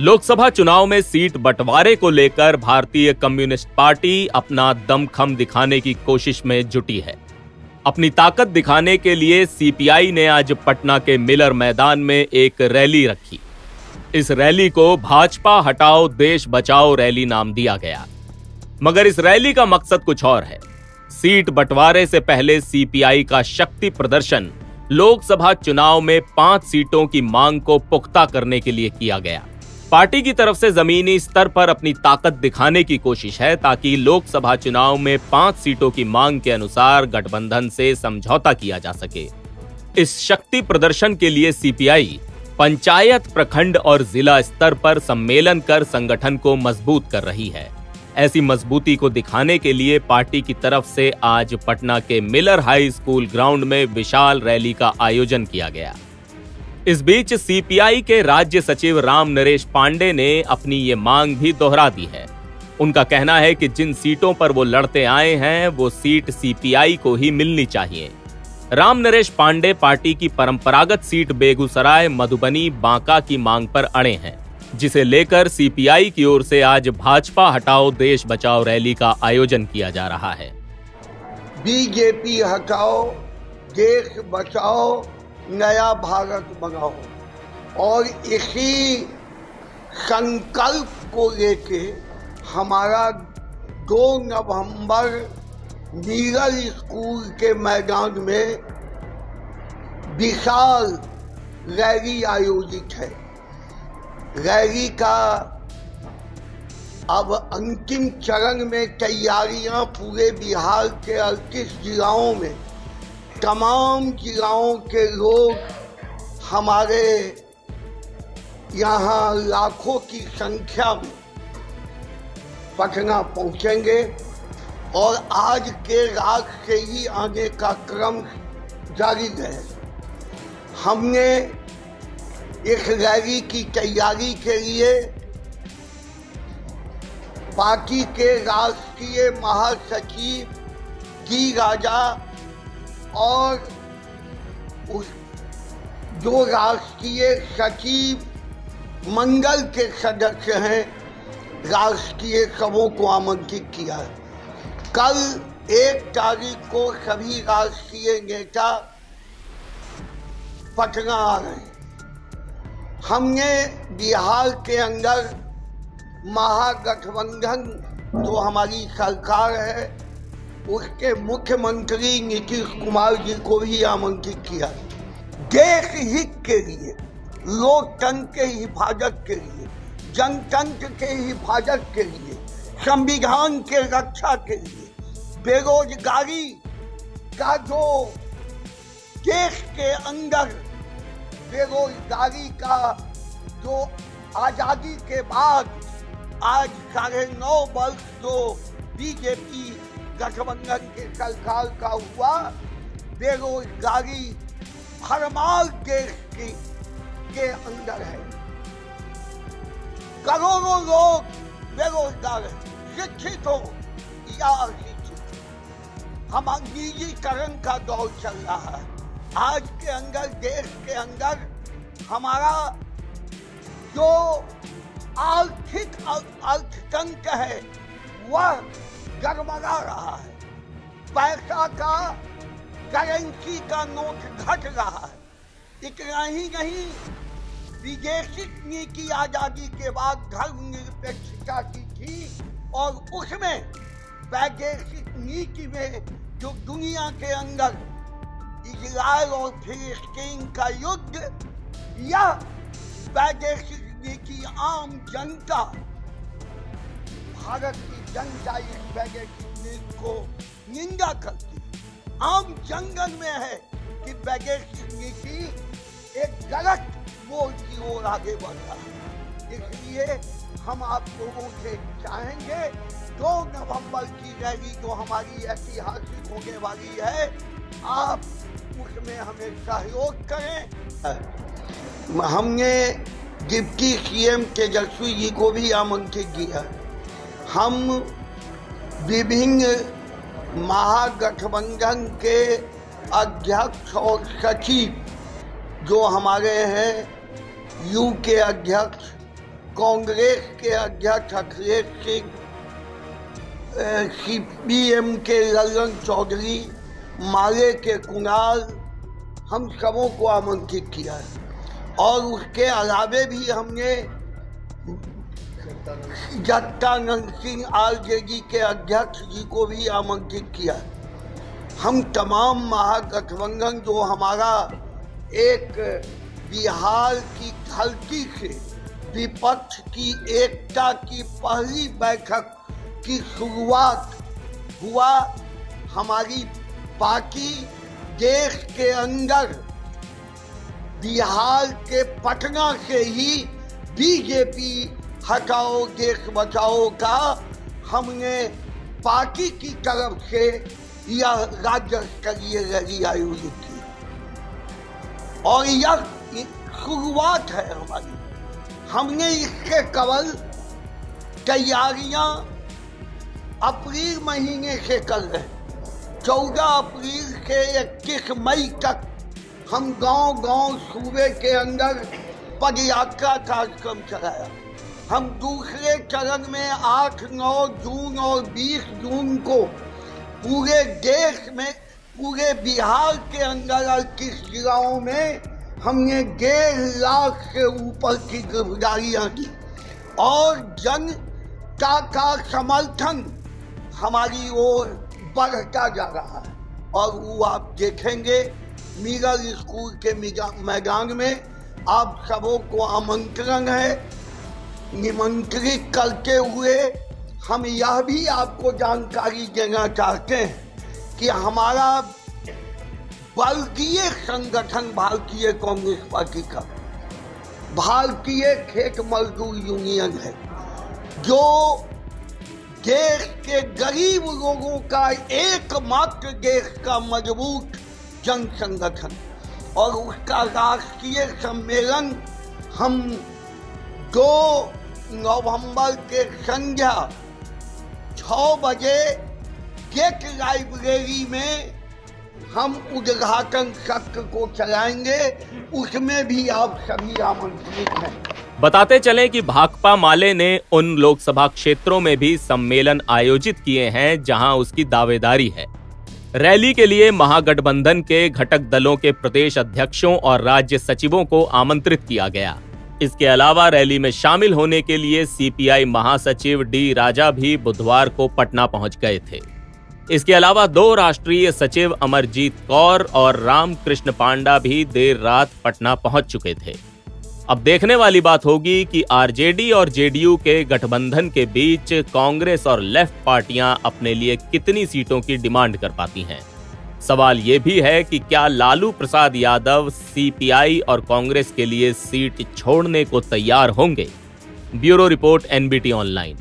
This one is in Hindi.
लोकसभा चुनाव में सीट बंटवारे को लेकर भारतीय कम्युनिस्ट पार्टी अपना दमखम दिखाने की कोशिश में जुटी है। अपनी ताकत दिखाने के लिए सीपीआई ने आज पटना के मिलर मैदान में एक रैली रखी। इस रैली को भाजपा हटाओ, देश बचाओ रैली नाम दिया गया। मगर इस रैली का मकसद कुछ और है। सीट बंटवारे से पहले सीपीआई का शक्ति प्रदर्शन, लोकसभा चुनाव में पाँच सीटों की मांग को पुख्ता करने के लिए किया गया। पार्टी की तरफ़ से जमीनी स्तर पर अपनी ताकत दिखाने की कोशिश है ताकि लोकसभा चुनाव में पाँच सीटों की मांग के अनुसार गठबंधन से समझौता किया जा सके। इस शक्ति प्रदर्शन के लिए सीपीआई पंचायत प्रखंड और जिला स्तर पर सम्मेलन कर संगठन को मज़बूत कर रही है। ऐसी मजबूती को दिखाने के लिए पार्टी की तरफ़ से आज पटना के मिलर हाई स्कूल ग्राउंड में विशाल रैली का आयोजन किया गया। इस बीच सीपीआई के राज्य सचिव राम नरेश पांडे ने अपनी ये मांग भी दोहरा दी है। उनका कहना है कि जिन सीटों पर वो लड़ते आए हैं, वो सीट सीपीआई को ही मिलनी चाहिए। राम नरेश पांडे पार्टी की परंपरागत सीट बेगूसराय, मधुबनी, बांका की मांग पर अड़े हैं। जिसे लेकर सीपीआई की ओर से आज भाजपा हटाओ, देश बचाओ रैली का आयोजन किया जा रहा है। बीजेपी हटाओ, देश बचाओ, नया भारत बनाओ। और इसी संकल्प को लेके हमारा दो नवंबर नीरल स्कूल के मैदान में विशाल रैली आयोजित है। रैली का अब अंतिम चरण में तैयारियाँ पूरे बिहार के अड़तीस जिलाओं में। तमाम जिलाओं के लोग हमारे यहाँ लाखों की संख्या में पटना पहुँचेंगे और आज के रात से ही आने का क्रम जारी रहे। हमने इस रैली की तैयारी के लिए पार्टी के राष्ट्रीय महासचिव डी राजा और उस जो राष्ट्रीय सचिव मंगल के सदस्य हैं। राष्ट्रीय सबों को आमंत्रित किया। है कल एक तारीख को सभी राष्ट्रीय नेता पटना आ रहे हैं। हमने बिहार के अंदर महागठबंधन जो हमारी सरकार है, उसके मुख्यमंत्री नीतीश कुमार जी को भी आमंत्रित किया। देश हित के लिए, लोकतंत्र के हिफाजत के लिए, जनतंत्र के हिफाजत के लिए, संविधान के रक्षा के लिए, बेरोजगारी का जो देश के अंदर बेरोजगारी का जो आज़ादी के बाद आज साढ़े नौ वर्ष जो बीजेपी गठबंधन के सरकार का हुआ बेरोजगारी भरमार देश के, के अंदर है। करोड़ों लोग बेरोजगार हैं शिक्षित हो या अशिक्षित हम निजीकरण का दौर चल रहा है। आज के अंदर, देश के अंदर, हमारा जो आर्थिक अर्थतंत्र है, वह गड़बड़ा रहा है। पैसा का करेंसी का नोट घट रहा है। इतना ही नहीं विदेशिक नीति आज़ादी के बाद धर्मनिरपेक्षता की थी और उसमें वैदेशिक नीति में जो दुनिया के अंदर इजराइल और फिलिस्तीन का युद्ध, या वैदेशिक नीति आम जनता, भारत की जनता इस वैदेशिक नीति को निंदा करती आम जंगल में है कि वैदेशिक नीति एक गलत मोड़ की ओर आगे बढ़ रहा है। इसलिए हम आप लोगों से चाहेंगे, दो नवंबर की रैली जो हमारी ऐतिहासिक होने वाली है, आप उसमें हमें सहयोग करें। हमने डिप्टी सीएम तेजस्वी जी को भी आमंत्रित किया। हम विभिन्न महागठबंधन के अध्यक्ष और सचिव जो हमारे हैं यू के अध्यक्ष, कांग्रेस के अध्यक्ष Akhilesh Singh C, P, M के ललन चौधरी माले के कुणाल हम सबों को आमंत्रित किया है। और उसके अलावे भी हमने जत्तानंद सिंह आरजेडी के अध्यक्ष जी को भी आमंत्रित किया हम तमाम महागठबंधन, जो हमारा एक बिहार की धरती से विपक्ष की एकता की पहली बैठक की शुरुआत हुआ, हमारी पार्टी देश के अंदर, बिहार के पटना से ही बीजेपी हटाओ, देश बचाओ का हमने पार्टी की तरफ़ से यह राज्य स्तरीय रैली आयोजित की। और यह शुरुआत है हमारी। हमने इसके कवल तैयारियाँ अप्रैल महीने से कर रहे चौदह अप्रैल से इक्कीस मई तक हम गाँव गाँव सूबे के अंदर पदयात्रा कार्यक्रम चलाया। हम दूसरे चरण में 8, 9 जून और 20 जून को पूरे देश में पूरे बिहार के अंदर अड़तीस जिलाओं में हमने डेढ़ लाख से ऊपर की गिरफ्तारियाँ की और जनता का समर्थन हमारी ओर बढ़ता जा रहा है। और वो आप देखेंगे मीरल स्कूल के मैदान में आप सबों को आमंत्रण है। निमंत्रित करते हुए हम यह भी आपको जानकारी देना चाहते हैं कि हमारा वर्गीय संगठन, भारतीय कांग्रेस पार्टी का भारतीय खेत मजदूर यूनियन है, जो देश के गरीब लोगों का एकमात्र देश का मज़बूत जन संगठन और उसका राष्ट्रीय सम्मेलन हम दो नवंबर के संध्या छ बजे गेट लाइब्रेरी में हम उद्घाटन सत्र को चलाएँगे। उसमें भी आप सभी आमंत्रित हैं। बताते चलें कि भाकपा माले ने उन लोकसभा क्षेत्रों में भी सम्मेलन आयोजित किए हैं जहाँ उसकी दावेदारी है। रैली के लिए महागठबंधन के घटक दलों के प्रदेश अध्यक्षों और राज्य सचिवों को आमंत्रित किया गया। इसके अलावा रैली में शामिल होने के लिए सीपीआई महासचिव डी राजा भी बुधवार को पटना पहुँच गए थे। इसके अलावा दो राष्ट्रीय सचिव अमरजीत कौर और रामकृष्ण पांडा भी देर रात पटना पहुँच चुके थे। अब देखने वाली बात होगी कि आरजेडी और जेडीयू के गठबंधन के बीच कांग्रेस और लेफ़्ट पार्टियाँ अपने लिए कितनी सीटों की डिमांड कर पाती हैं? सवाल ये भी है कि क्या लालू प्रसाद यादव सीपीआई और कांग्रेस के लिए सीट छोड़ने को तैयार होंगे? Bureau report NBT online.